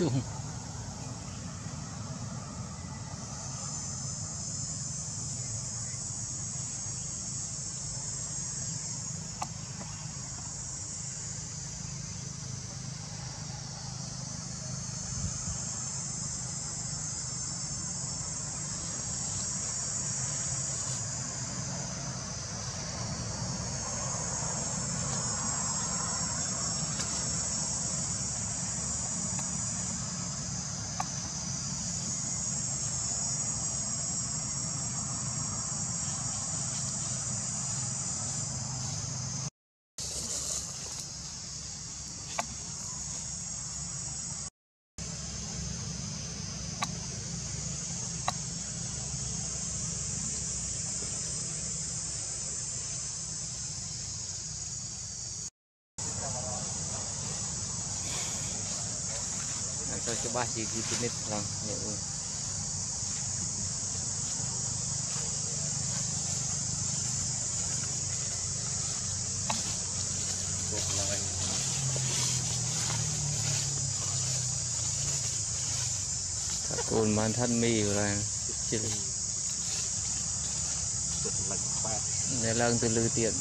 对 kita coba gigi pinit lang ya cồn mà thân mì là chili để lần từ lư tiện.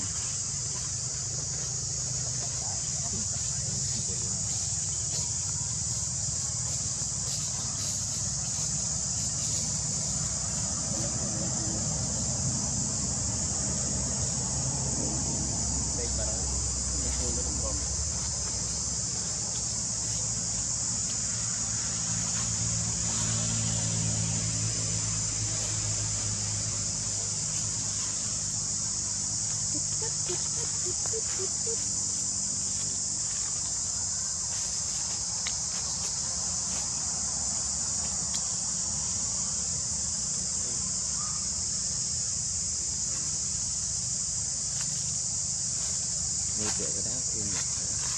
Ini dia kena ini.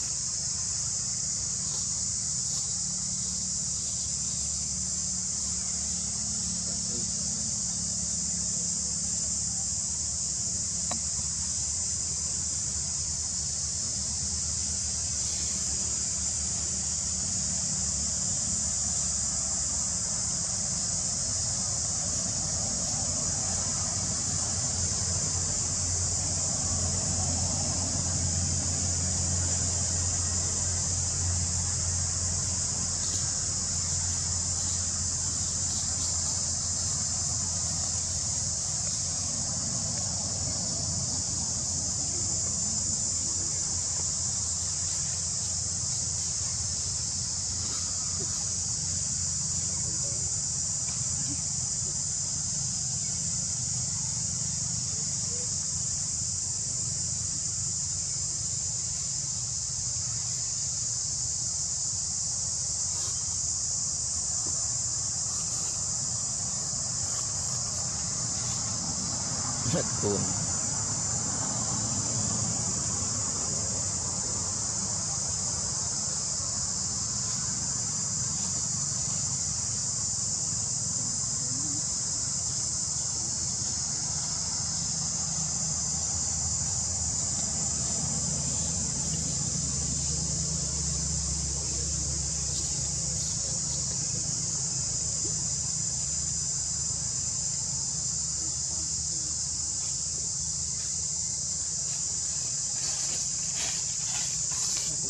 That's cool.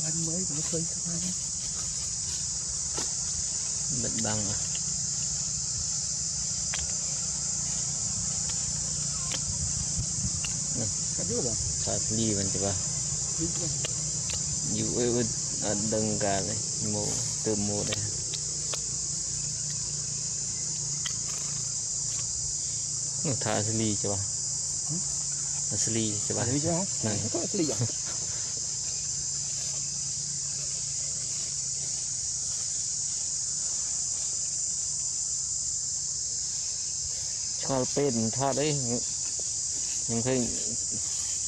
Anh mới nó khơi sao anh Bật băng à. Thật ly mình chứ ba. Dù ơi Ở cả đấy Mô Từ mô đây. Nó thả asli chứ ba. Asli chứ ba. À đi chứ không Này. có ly à ก็เป็นทอดเด้ยังเคย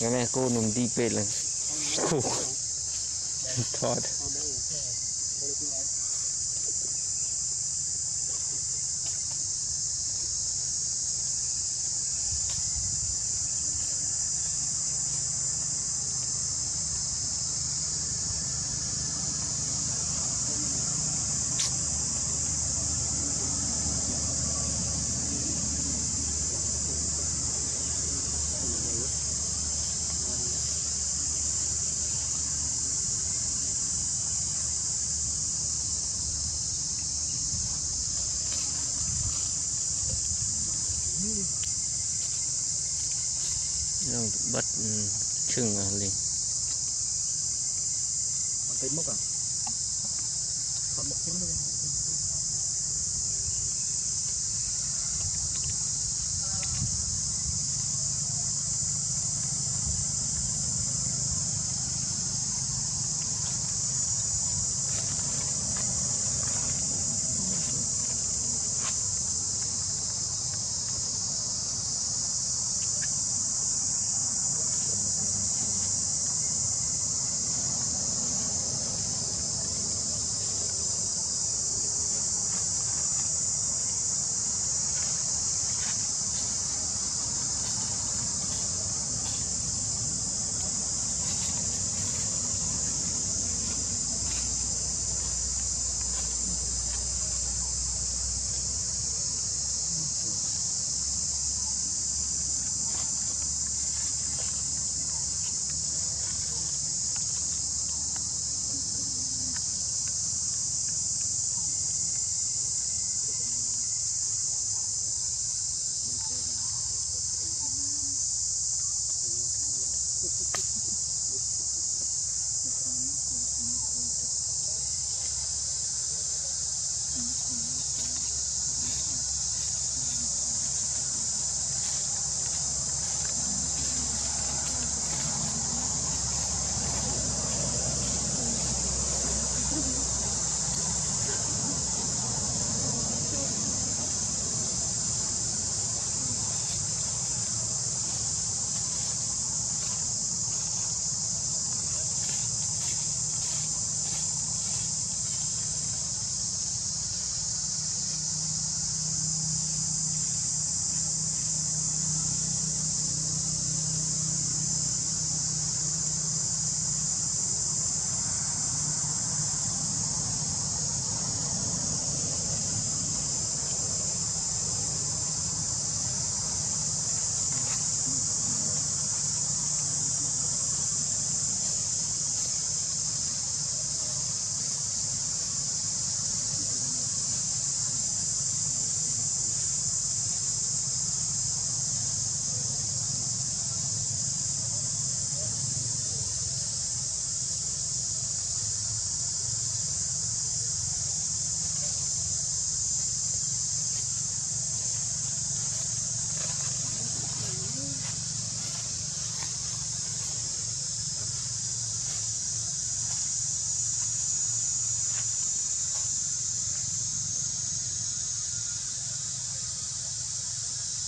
ยังแม่กูหนุ่มดีเป็ดเลยกูทอด nó bắt chừng à liền Còn tới mốc à? Còn một tiếng